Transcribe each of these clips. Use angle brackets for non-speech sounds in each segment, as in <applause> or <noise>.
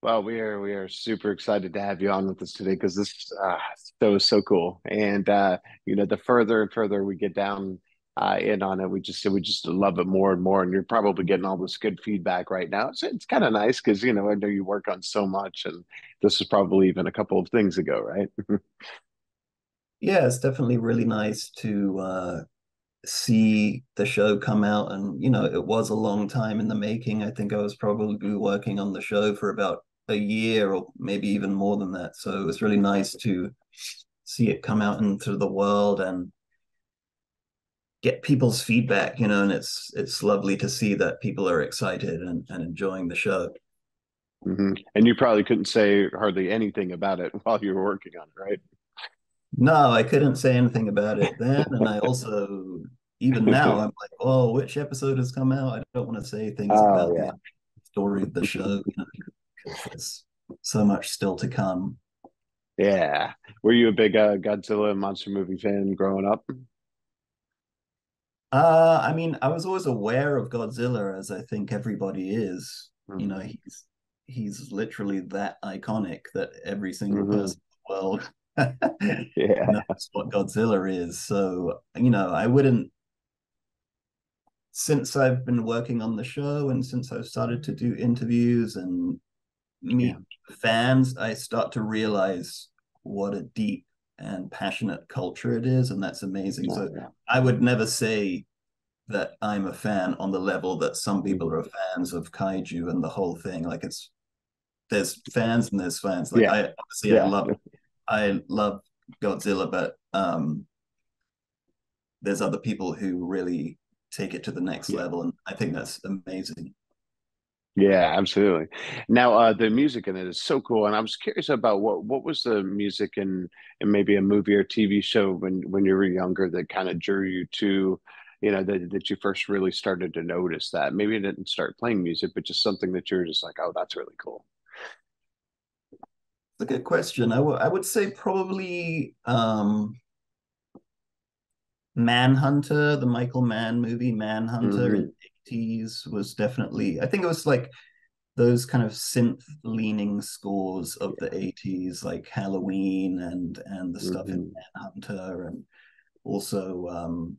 Well, we are we are super excited to have you on with us today because this uh, show is so cool, and uh, you know, the further and further we get down uh, in on it, we just we just love it more and more. And you're probably getting all this good feedback right now. So it's kind of nice because you know I know you work on so much, and this is probably even a couple of things ago, right? <laughs> Yeah, it's definitely really nice to uh, see the show come out. And, you know, it was a long time in the making. I think I was probably working on the show for about a year or maybe even more than that. So it was really nice to see it come out into the world and get people's feedback, you know, and it's it's lovely to see that people are excited and, and enjoying the show. hmm And you probably couldn't say hardly anything about it <laughs> while you were working on it, right? No, I couldn't say anything about it then. And I also, even <laughs> now, I'm like, oh, which episode has come out? I don't want to say things Oh about yeah. the story of the show, you know, there's so much still to come. Yeah. Were you a big uh, Godzilla monster movie fan growing up? Uh, I mean, I was always aware of Godzilla, as I think everybody is. You know, he's he's literally that iconic that every single hmm person in the world <laughs> Yeah. knows what Godzilla is. So, you know, I wouldn't since I've been working on the show and since I've started to do interviews and Yeah. meet fans, I start to realize what a deep and passionate culture it is. And that's amazing. Oh, So yeah. I would never say that I'm a fan on the level that some people are fans of kaiju and the whole thing. Like it's there's fans and there's fans. Like Yeah. I obviously I love I love Godzilla, but um there's other people who really take it to the next Yeah. level, and I think that's amazing. Yeah, absolutely. Now, uh, the music in it is so cool, and I was curious about what what was the music in in maybe a movie or TV show when when you were younger that kind of drew you to, you know, that that you first really started to notice that. Maybe you didn't start playing music, but just something that you're just like, oh, that's really cool. It's a good question. I, w- I would say probably um, Manhunter, the Michael Mann movie, Manhunter in hmm the 80s was definitely, I think it was like those kind of synth leaning scores of the 80s, like Halloween and and the stuff in hmm Manhunter, and also um,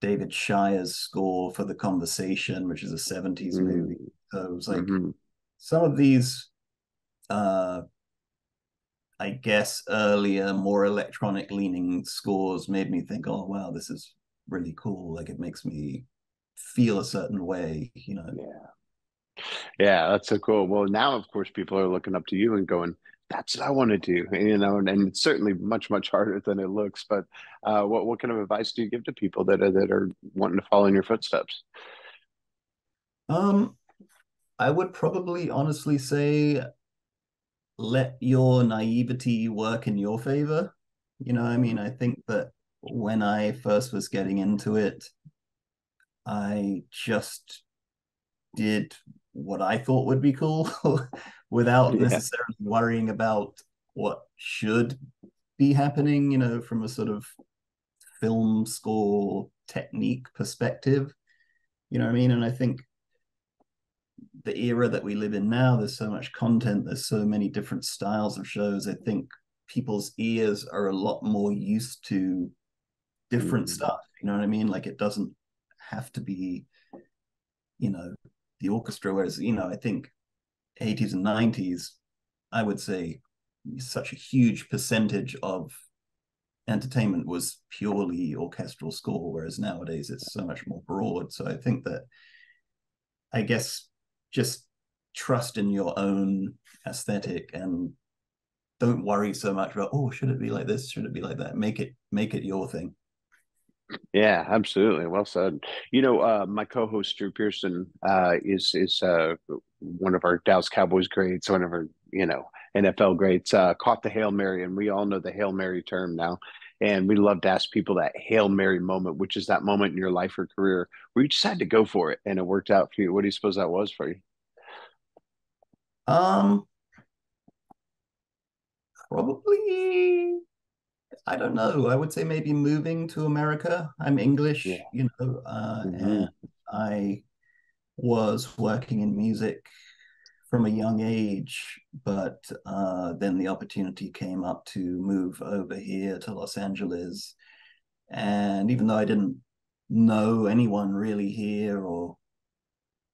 David Shire's score for The Conversation, which is a 70s movie. So it was like hmm some of these uh I guess earlier, more electronic leaning scores made me think, oh wow, this is really cool. Like it makes me feel a certain way, you know. Yeah. Yeah, that's so cool. Well, now of course people are looking up to you and going, "That's what I want to do," you know. And, and it's certainly much much harder than it looks. But uh, what what kind of advice do you give to people that are that are wanting to follow in your footsteps? Um, I would probably honestly say let your naivety work in your favor. You know, I mean, I think that when I first was getting into it, I just did what I thought would be cool <laughs> without Yeah. necessarily worrying about what should be happening, you know, from a sort of film score technique perspective. You know what I mean? And I think the era that we live in now, there's so much content, there's so many different styles of shows. I think people's ears are a lot more used to different Mhm. stuff. You know what I mean? Like it doesn't have to be, you know, the orchestra. Whereas, you know, I think 80s and 90s, I would say such a huge percentage of entertainment was purely orchestral score, whereas nowadays it's so much more broad. So I think that I guess just trust in your own aesthetic and don't worry so much about oh should it be like this should it be like that make it make it your thing Yeah, absolutely. Well said. You know, uh, my co-host Drew Pearson uh, is is uh, one of our Dallas Cowboys greats, one of our you know NFL greats. Uh, caught the Hail Mary, and we all know the Hail Mary term now. And we love to ask people that Hail Mary moment, which is that moment in your life or career where you just had to go for it and it worked out for you. What do you suppose that was for you? Um probably i don't know i would say maybe moving to america i'm english Yeah. you know uh, and hmm i was working in music from a young age, but uh, then the opportunity came up to move over here to Los Angeles. And even though I didn't know anyone really here or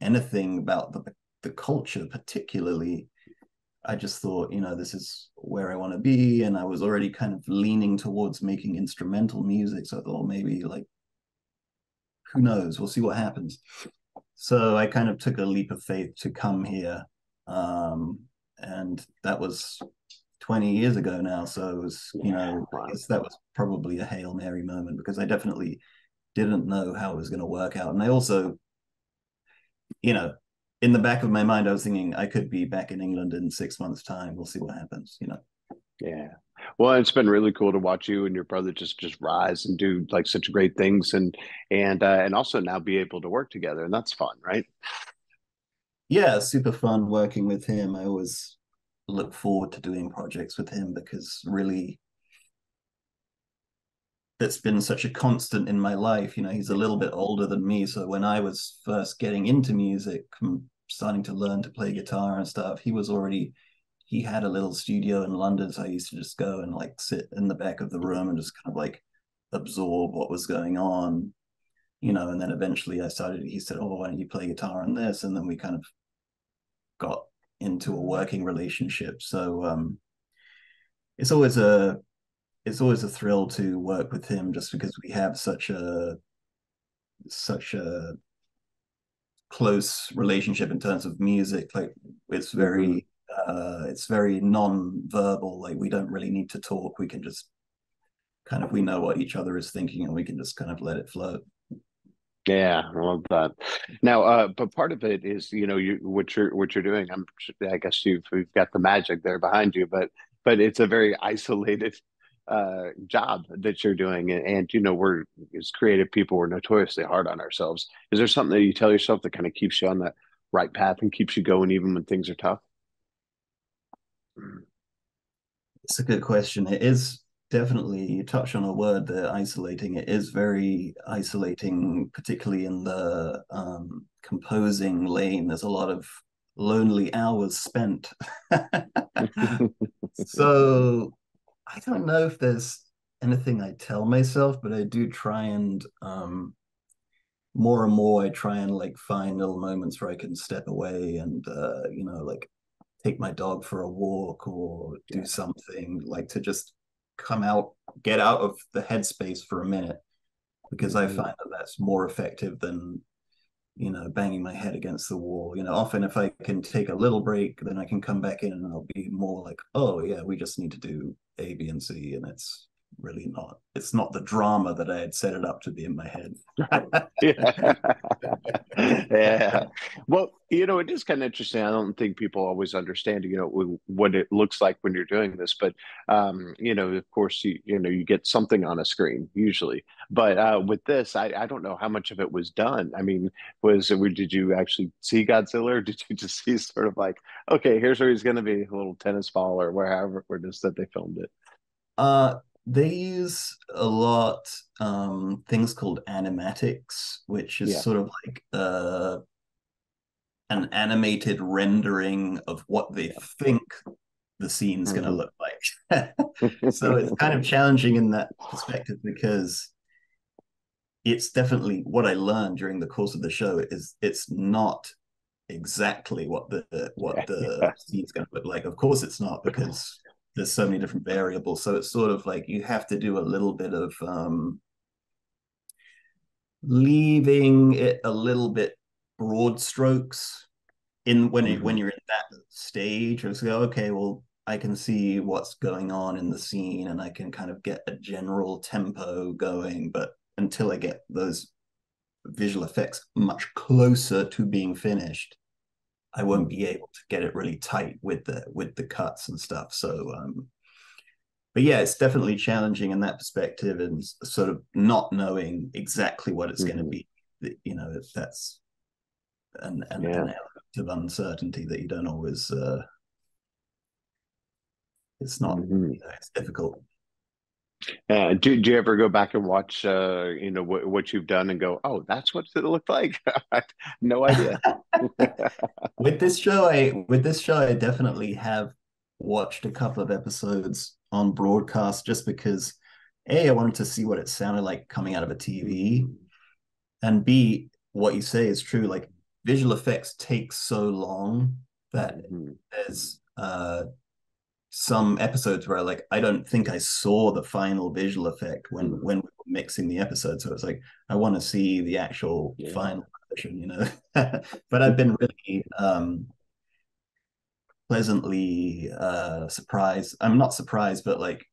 anything about the the culture particularly, I just thought, you know, this is where I want to be. And I was already kind of leaning towards making instrumental music. So I thought maybe like, who knows? We'll see what happens. So I kind of took a leap of faith to come here. Um, and that was 20 years ago now. So it was, you know, I guess that was probably a Hail Mary moment because I definitely didn't know how it was going to work out. And I also, you know, in the back of my mind, I was thinking I could be back in England in six months' time. We'll see what happens, you know. Yeah. Well, it's been really cool to watch you and your brother just just rise and do like such great things and and uh, and also now be able to work together and that's fun, right? Yeah, super fun working with him. I always look forward to doing projects with him because really that's been such a constant in my life. You know, he's a little bit older than me. So when I was first getting into music, starting to learn to play guitar and stuff, he was already he had a little studio in London. So I used to just go and like sit in the back of the room and just kind of like absorb what was going on. You know, and then eventually I started, he said, Oh, why don't you play guitar on this? And then we kind of got into a working relationship. So um it's always a it's always a thrill to work with him just because we have such a such a close relationship in terms of music like it's very uh it's very non-verbal like we don't really need to talk we can just kind of we know what each other is thinking and we can just kind of let it flow yeah, I love that. Now, uh, but part of it is, you know, you what you're what you're doing. I'm, I guess you've you've got the magic there behind you, but but it's a very isolated uh, job that you're doing, and, and, you know we're as creative people we're notoriously hard on ourselves. Is there something that you tell yourself that kind of keeps you on that right path and keeps you going even when things are tough? It's a good question. It is definitely you touch on a word there isolating it is very isolating particularly in the um, composing lane there's a lot of lonely hours spent <laughs> <laughs> so I don't know if there's anything I tell myself, but I do try and um, more and more I try and like find little moments where I can step away and uh, you know like take my dog for a walk or do something like to just come out, get out of the headspace for a minute because I mm-hmm. find that that's more effective than you know banging my head against the wall. You know often if i can take a little break then i can come back in and i'll be more like oh yeah we just need to do a b and c and it's really not. It's not the drama that i had set it up to be in my head. <laughs> Yeah. yeah. Well you know it is kind of interesting. I don't think people always understand you know what it looks like when you're doing this but um you know of course you you know you get something on a screen usually. But uh with this i i don't know how much of it was done. I mean was it, did you actually see godzilla or <laughs> did you just see sort of like okay here's where he's going to be a little tennis ball or wherever where just that they filmed it? Uh they use a lot um, things called animatics, which is yeah. sort of like uh, an animated rendering of what they yeah. think the scene's mm-hmm. going to look like. <laughs> so it's kind of challenging in that perspective because it's definitely what I learned during the course of the show is it's not exactly what the what the yeah. <laughs> scene's going to look like. Of course, it's not because there's so many different variables. So it's sort of like you have to do a little bit of um, leaving it a little bit broad strokes in when mm-hmm. it, when you're in that stage. It's go okay, well, I can see what's going on in the scene, and I can kind of get a general tempo going. But until I get those visual effects much closer to being finished, I won't be able to get it really tight with the with the cuts and stuff. So um but yeah, it's definitely challenging in that perspective and sort of not knowing exactly what it's mm-hmm. going to be. You know, that's an, an, yeah. an element of uncertainty that you don't always. Uh, it's not. Mm-hmm. You know, it's difficult. Uh, do, do you ever go back and watch, uh, you know, what, what you've done and go, oh, that's what it looked like? <laughs> no idea. <laughs> with this show, I with this show, I definitely have watched a couple of episodes on broadcast just because a I wanted to see what it sounded like coming out of a TV, and b what you say is true. Like visual effects take so long that mm-hmm. there's uh some episodes where like I don't think I saw the final visual effect when mm. when we were mixing the episode. So it's like I want to see the actual yeah. final version, you know. <laughs> but I've been really um pleasantly uh surprised. I'm not surprised, but like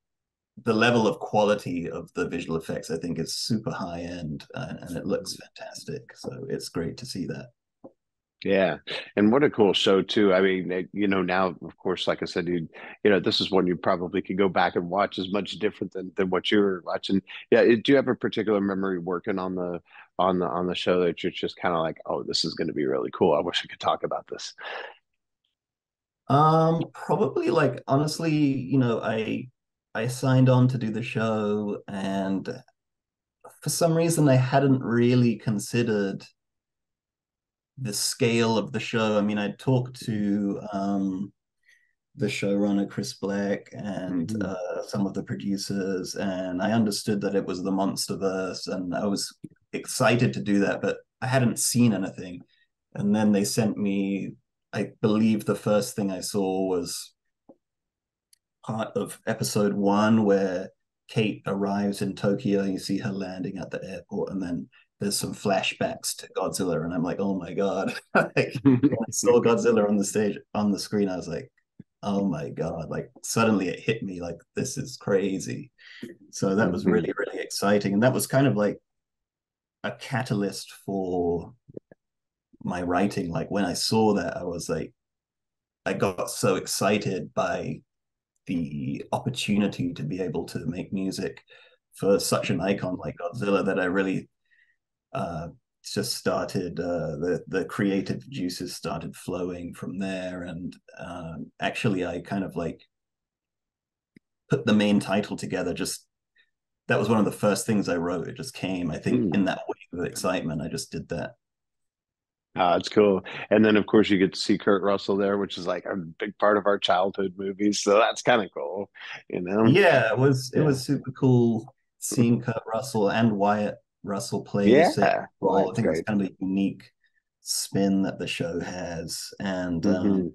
the level of quality of the visual effects I think is super high end and, and it looks fantastic. So it's great to see that. Yeah, and what a cool show too. I mean, you know, now of course, like I said, you you know, this is one you probably could go back and watch as much different than than what you were watching. Yeah, do you have a particular memory working on the on the on the show that you're just kind of like, oh, this is going to be really cool. I wish I could talk about this. Um, probably like honestly, you know, I I signed on to do the show, and for some reason, I hadn't really considered the scale of the show. I mean, I talked to um, the showrunner Chris Black and mm-hmm. uh, some of the producers, and I understood that it was the MonsterVerse, and I was excited to do that, but I hadn't seen anything. And then they sent me, I believe, the first thing I saw was part of episode one where Kate arrives in Tokyo. You see her landing at the airport, and then there's some flashbacks to Godzilla, and I'm like, oh my god! <laughs> like, <laughs> when I saw Godzilla on the stage on the screen, I was like, oh my god! Like suddenly it hit me like this is crazy. So that was mm-hmm. really really exciting, and that was kind of like a catalyst for my writing. Like when I saw that, I was like, I got so excited by the opportunity to be able to make music for such an icon like Godzilla that I really uh, just started uh, the the creative juices started flowing from there, and um, actually, I kind of like put the main title together. Just that was one of the first things I wrote. It just came, I think, mm. in that wave of excitement. I just did that. Ah, it's cool. And then, of course, you get to see Kurt Russell there, which is like a big part of our childhood movies. So that's kind of cool, you know. Yeah, it was. It was super cool seeing Kurt Russell and Wyatt Russell plays yeah, well. I think great. it's kind of a unique spin that the show has, and um, mm-hmm. um,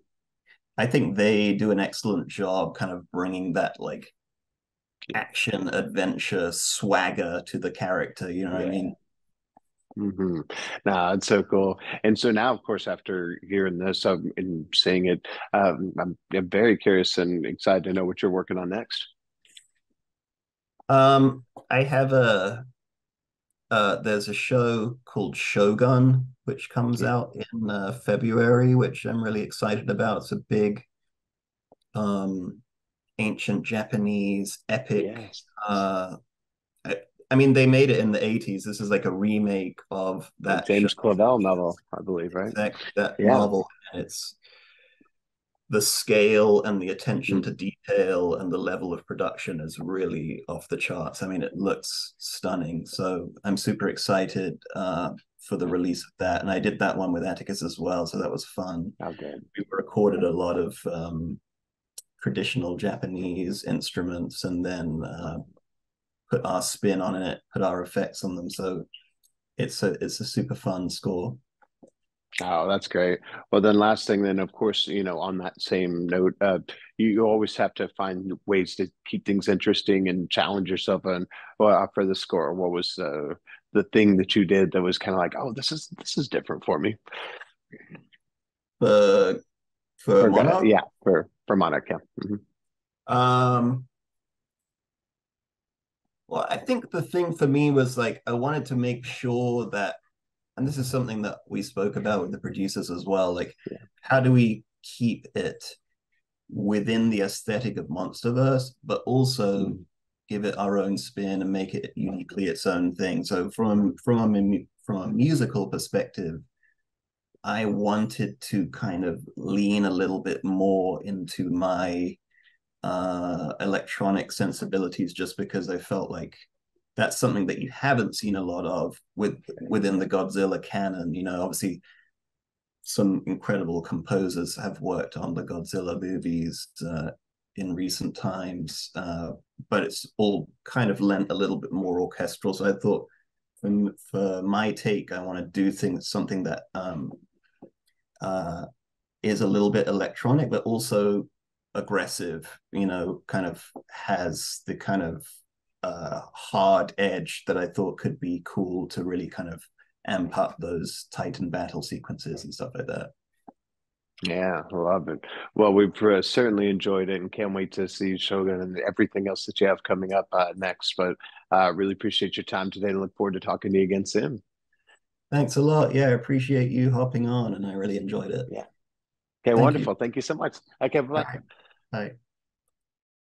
I think they do an excellent job, kind of bringing that like action adventure swagger to the character. You know what I mean? Mm-hmm. Nah, it's so cool. And so now, of course, after hearing this um, and seeing it, um, I'm, I'm very curious and excited to know what you're working on next. Um, I have a uh, there's a show called Shogun, which comes yeah. out in uh, February, which I'm really excited about. It's a big, um, ancient Japanese epic. Yes. Uh, I, I, mean, they made it in the 80s. This is like a remake of that James Clavell novel, I believe, right? That, that yeah. novel. And it's the scale and the attention mm. to detail and the level of production is really off the charts. I mean, it looks stunning. So I'm super excited uh, for the release of that. And I did that one with Atticus as well. So that was fun. Okay. We recorded a lot of um, traditional Japanese instruments and then uh, put our spin on it, put our effects on them. So it's a it's a super fun score. Oh, that's great. Well, then, last thing, then, of course, you know, on that same note, uh, you, you always have to find ways to keep things interesting and challenge yourself. And well, for the score, what was uh, the thing that you did that was kind of like, oh, this is this is different for me? Uh, for, for Monarch? yeah, for for Monarch, yeah. Mm-hmm. Um. Well, I think the thing for me was like I wanted to make sure that and this is something that we spoke about with the producers as well like yeah. how do we keep it within the aesthetic of monsterverse but also mm. give it our own spin and make it uniquely its own thing so from from a from a musical perspective i wanted to kind of lean a little bit more into my uh, electronic sensibilities, just because I felt like that's something that you haven't seen a lot of with within the Godzilla canon. You know, obviously some incredible composers have worked on the Godzilla movies uh, in recent times, uh, but it's all kind of lent a little bit more orchestral. So I thought, for, for my take, I want to do things something that um, uh, is a little bit electronic, but also aggressive. You know, kind of has the kind of uh, hard edge that I thought could be cool to really kind of amp up those Titan battle sequences and stuff like that. Yeah, love it. Well, we've uh, certainly enjoyed it and can't wait to see Shogun and everything else that you have coming up uh, next. But uh, really appreciate your time today and look forward to talking to you again soon. Thanks a lot. Yeah, I appreciate you hopping on and I really enjoyed it. Yeah. Okay, Thank wonderful. You. Thank you so much. Okay, bye. Bye.